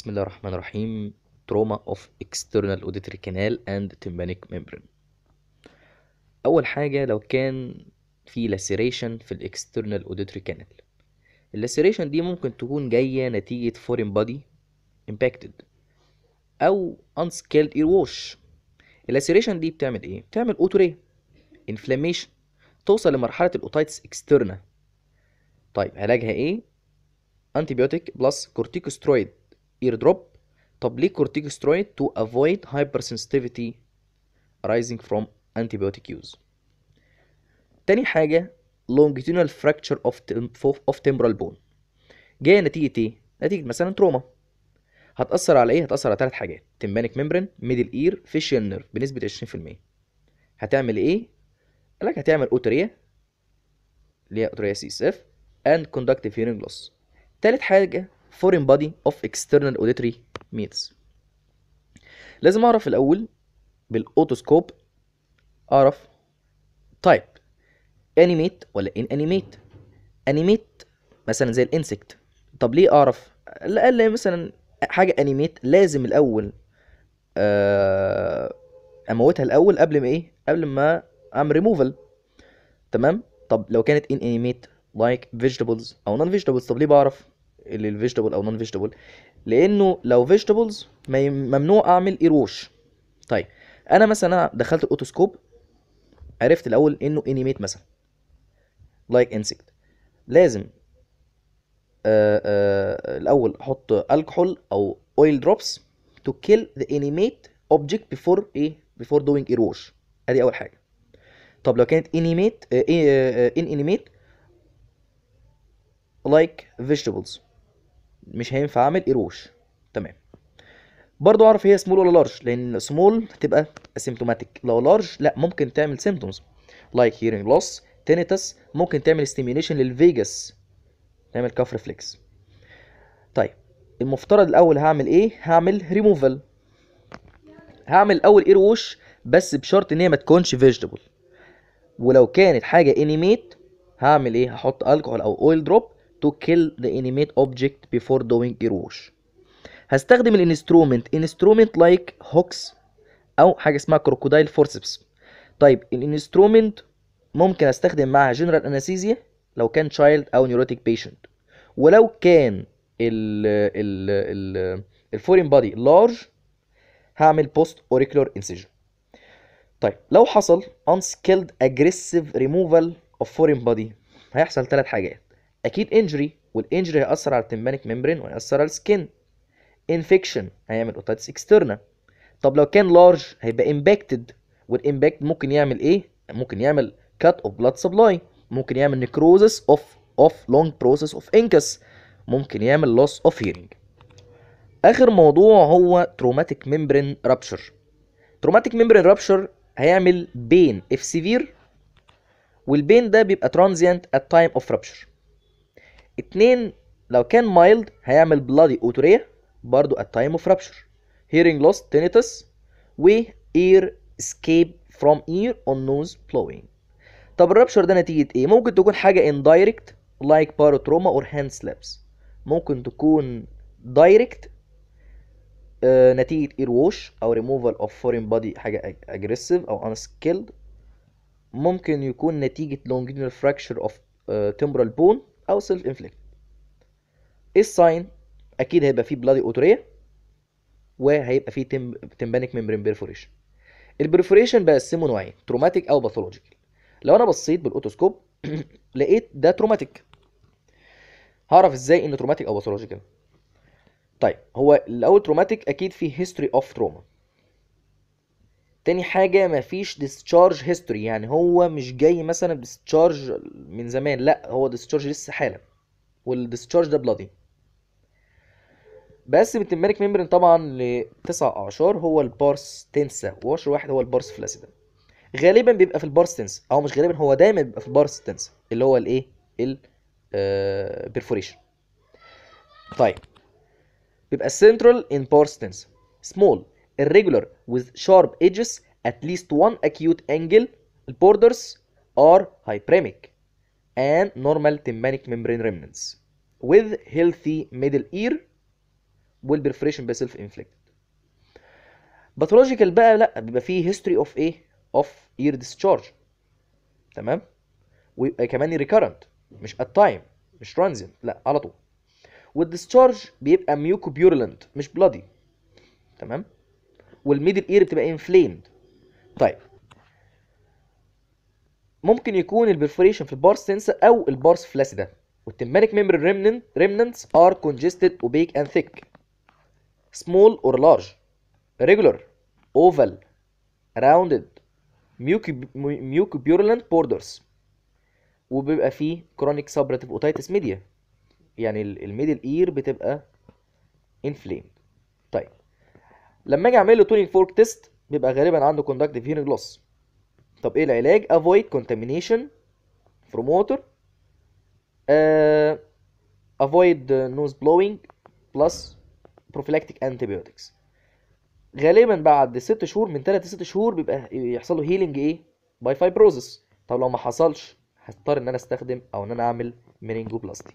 بسم الله الرحمن الرحيم trauma of external auditory canal and tympanic membrane أول حاجة لو كان في laceration في external auditory canal ال laceration دي ممكن تكون جاية نتيجة foreign body impacted أو unskilled ear wash ال laceration دي بتعمل إيه؟ بتعمل otorrhea inflammation توصل لمرحلة الأوتايتس externa طيب علاجها إيه؟ antibiotic plus corticosteroid ear drop طب ليه corticosteroid to avoid hypersensitivity arising from antibiotic use تاني حاجة longitudinal fracture tem- of temporal bone جاية نتيجة إيه؟ نتيجة مثلا تروما هتأثر على إيه؟ هتأثر على ثلاث حاجات tympanic membrane middle ear facial nerve بنسبة 20% هتعمل إيه؟ قالك هتعمل otorrhea اللي هي otorrhea CSF and conductive hearing loss تالت حاجة foreign body of external auditory meatus لازم أعرف الأول بال otoscope أعرف type animate ولا inanimate animate مثلا زي ال insect. طب ليه أعرف؟ لأقل مثلا حاجة animate لازم الأول آه، أموتها الأول قبل ما إيه؟ قبل ما اعمل ريموفال تمام؟ طب لو كانت inanimate like vegetables أو non vegetables طب ليه بعرف؟ ال vegetable أو non vegetable لأنه لو vegetables ممنوع أعمل ear wash طيب أنا مثلا دخلت ال otoscope عرفت الأول إنه animate مثلا like insect لازم آه آه الأول أحط الكحول أو oil drops to kill the animate object before إيه؟ before doing ear wash. ادي أول حاجة. طب لو كانت آه inanimate like vegetables. مش هينفع اعمل ear wash تمام. برضو اعرف هي small ولا large لأن small هتبقى asymptomatic لو large لا ممكن تعمل symptoms like hearing loss tinnitus ممكن تعمل stimulation لل vagus. تعمل cough reflex طيب المفترض الأول هعمل إيه؟ هعمل ريموفال هعمل الأول ear بس بشرط إن هي ما تكونش vegetable ولو كانت حاجة animate هعمل إيه؟ هحط الكحول أو oil drop to kill the animate object before doing wash هستخدم ال instrument instrument like hooks أو حاجة اسمها crocodile forceps طيب ال instrument ممكن أستخدم معاها general anesthesia لو كان child أو neurotic patient ولو كان ال ال ال foreign body large هعمل post auricular incision طيب لو حصل unskilled aggressive removal of foreign body هيحصل ثلاث حاجات. أكيد injury وال injury هيأثر على ال tympanic membrane وهيأثر على ال skin infection هيعمل otitis externa طب لو كان large هيبقى impacted وال impact ممكن يعمل إيه؟ ممكن يعمل cut off blood supply ممكن يعمل necrosis of of long process of incus ممكن يعمل loss of hearing آخر موضوع هو traumatic membrane rupture traumatic membrane rupture هيعمل pain if severe وال pain ده بيبقى transient at time of rupture اتنين لو كان mild هيعمل bloody otorrhea برضو at time of rupture hearing loss tinnitus و ear escape from ear on nose blowing طب الرابشر ده نتيجة إيه؟ ممكن تكون حاجة indirect like barotrauma or hand slaps ممكن تكون direct آه نتيجة ear wash أو removal of foreign body حاجة ag- aggressive أو unskilled ممكن يكون نتيجة longitudinal fracture of آه temporal bone أو self inflicted إيه ال sign؟ أكيد هيبقى فيه bloody otorrhea وهيبقى فيه tym... tympanic membrane perforation ال perforation بقسمه نوعين traumatic أو pathological لو أنا بصيت بال otoscope لقيت ده traumatic هعرف إزاي إنه traumatic أو pathological طيب هو الأول traumatic أكيد فيه history of trauma تاني حاجة مفيش discharge history. يعني هو مش جاي مثلا discharge من زمان لا هو discharge لسه حالا وال discharge ده bloody بقسم ال tympanic membrane طبعا لتسع أعشار هو ال pars tensa وعشر واحد هو ال pars flaccida غالبا بيبقى في ال pars tensa أو مش غالبا هو دايما بيبقى في ال pars tensa اللي هو الايه ال perforation طيب. بيبقى central in pars tensa. small. Irregular with sharp edges at least one acute angle the borders are hyperemic and normal tympanic membrane remnants. With healthy middle ear وال perforation بقى self inflicted pathological بقى لا بيبقى فيه history of إيه؟ of ear discharge تمام؟ ويبقى كمان recurrent مش at time مش transient لا على طول. وال discharge بيبقى purulent مش bloody تمام؟ وال middle ear بتبقى inflamed طيب ممكن يكون ال perforation في ال pars tensa أو ال pars flaccida وال tympanic membrane remnant remnants are congested opaque and thick small or large regular oval rounded mucopurulent borders وبيبقى فيه chronic suppurative otitis media يعني ال middle ear بتبقى inflamed طيب لما أجي اعمل له tuning fork test بيبقى غالبا عنده conductive hearing loss. طب إيه العلاج؟ contamination from water. uh, avoid nose blowing plus prophylactic antibiotics. غالبا بعد ست شهور من 3 ل 6 شهور بيبقى يحصل له healing إيه؟ by fibrosis طب لو ما حصلش هضطر إن أنا أستخدم أو إن أنا أعمل myringoplasty